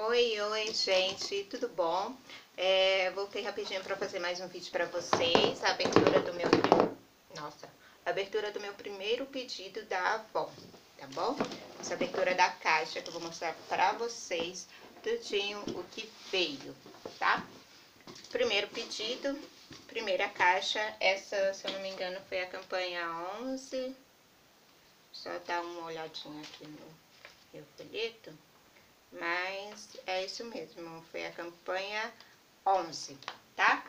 Oi, oi, gente, tudo bom? É, voltei rapidinho para fazer mais um vídeo para vocês, a abertura do meu... Nossa, abertura do meu primeiro pedido da Avon, tá bom? Essa abertura da caixa que eu vou mostrar para vocês tudinho o que veio, tá? Primeiro pedido, primeira caixa, essa, se eu não me engano, foi a campanha 11. Só dar uma olhadinha aqui no meu folheto. Mas é isso mesmo, foi a campanha 11, tá?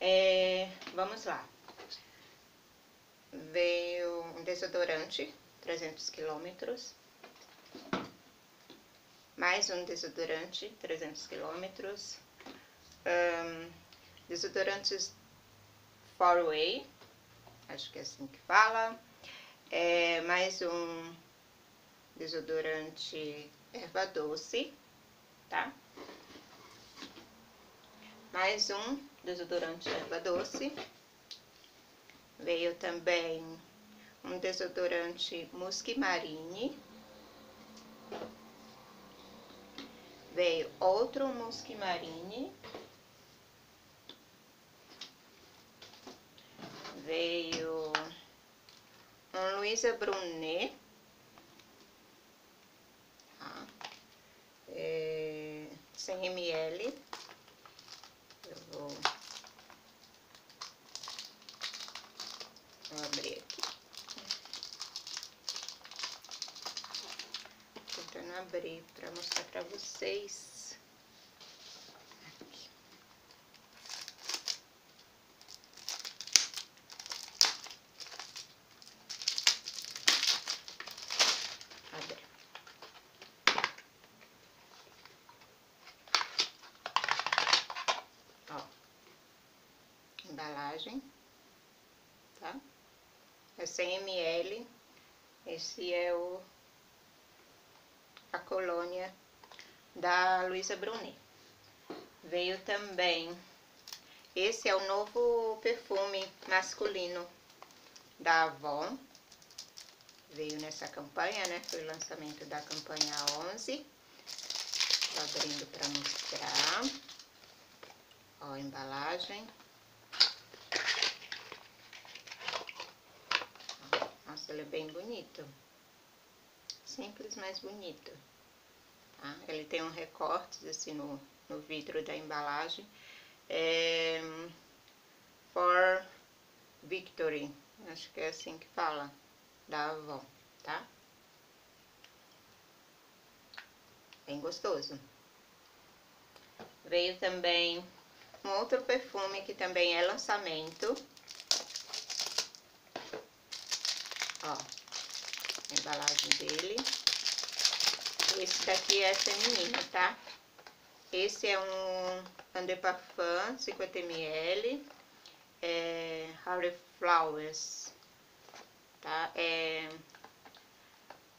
É, vamos lá. Veio um desodorante, 300 quilômetros. Mais um desodorante, 300 quilômetros. Um, desodorantes Way, acho que é assim que fala. É, mais um desodorante erva doce, tá? Mais um desodorante erva doce. Veio também um desodorante Musque Marine. Veio outro Musque Marine. Veio um Luísa Brunet. É, 100 ml. Eu vou, vou abrir aqui. Tentando abrir para mostrar para vocês. Embalagem, tá? É 100 ml, esse é o, a colônia da Luísa Brunet. Veio também, esse é o novo perfume masculino da Avon, veio nessa campanha, né? Foi o lançamento da campanha 11. Tô abrindo para mostrar. Ó, a embalagem. ele é bem bonito. Simples, mas bonito. Tá? Ele tem um recorte assim no, no vidro da embalagem. É, for Victory, acho que é assim que fala, da Avon, tá? Bem gostoso. Veio também um outro perfume que também é lançamento, Ó, a embalagem dele. Esse daqui é feminino, tá? Esse é um Parfum 50ml, é Harry Flowers, tá? É,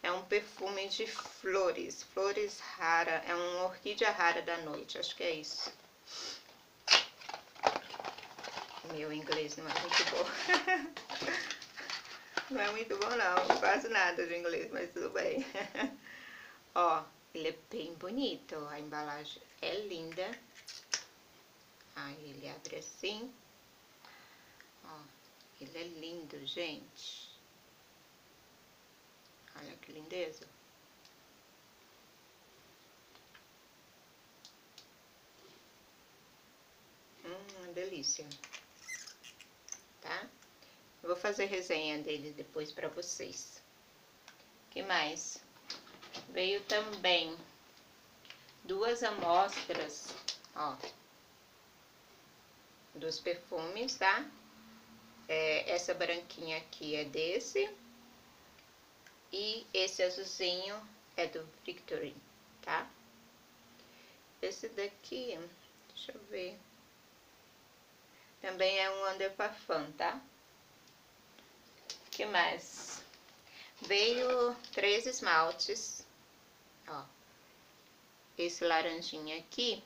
é um perfume de flores, flores rara, é uma orquídea rara da noite, acho que é isso. Meu inglês não é muito bom. Não é muito bom não, quase nada de inglês, mas tudo bem. Ó, ele é bem bonito, a embalagem é linda. Aí ele abre assim. Ó, ele é lindo, gente. Olha que lindeza. Hum, delícia. Vou fazer resenha dele depois para vocês. que mais? Veio também duas amostras, ó, dos perfumes, tá? É, essa branquinha aqui é desse. E esse azulzinho é do Victory, tá? Esse daqui, deixa eu ver. Também é um Under Parfum, tá? Que mais? Veio três esmaltes, ó. Esse laranjinha aqui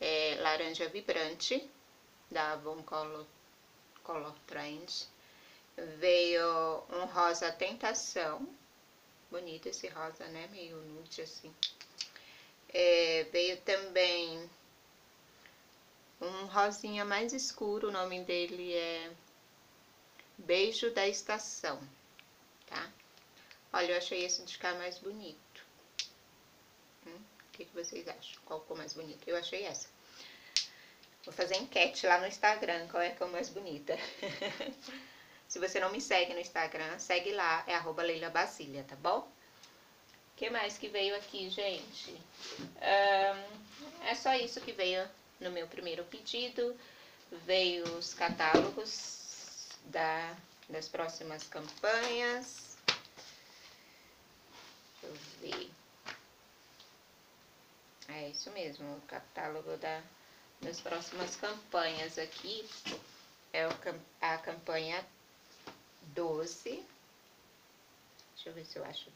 é laranja vibrante, da Avon Color, Color Trend. Veio um rosa tentação, bonito esse rosa, né? Meio nude assim. É, veio também um rosinha mais escuro, o nome dele é Beijo da Estação, tá? Olha, eu achei esse de ficar mais bonito. Hum, o que, que vocês acham? Qual ficou mais bonito? Eu achei essa. Vou fazer enquete lá no Instagram, qual é a mais bonita. Se você não me segue no Instagram, segue lá, é arroba Leila Basília, tá bom? O que mais que veio aqui, gente? Um, é só isso que veio no meu primeiro pedido. Veio os catálogos da, das próximas campanhas. Deixa eu ver. É isso mesmo, o catálogo da, das próximas campanhas aqui. É o, a campanha 12. Deixa eu ver se eu acho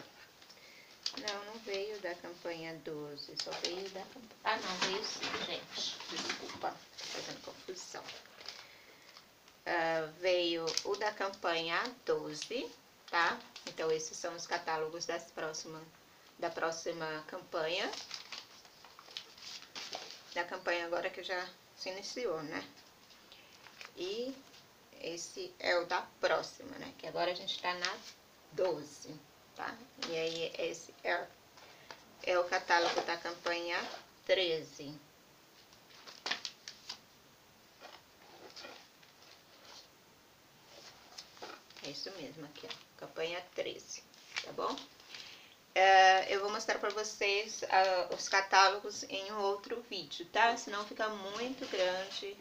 Não, não veio da campanha 12, só veio da campanha... Ah, não, veio sim, gente. Desculpa, fazendo confusão. Uh, veio o da campanha 12, tá? Então, esses são os catálogos das próximas, da próxima campanha. Da campanha agora que já se iniciou, né? E esse é o da próxima, né? Que agora a gente tá na 12, tá? E aí, esse é, é o catálogo da campanha 13. Isso mesmo aqui, ó, campanha 13, tá bom? Uh, eu vou mostrar para vocês uh, os catálogos em um outro vídeo, tá? Senão fica muito grande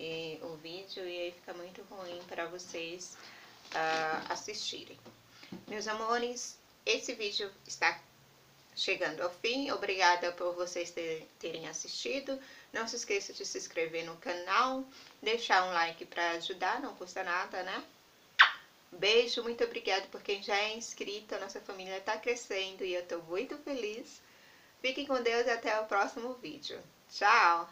e, o vídeo e aí fica muito ruim para vocês uh, assistirem. Meus amores, esse vídeo está chegando ao fim. Obrigada por vocês ter, terem assistido. Não se esqueça de se inscrever no canal, deixar um like para ajudar, não custa nada, né? Beijo, muito obrigada por quem já é inscrito. A nossa família está crescendo e eu estou muito feliz. Fiquem com Deus e até o próximo vídeo. Tchau!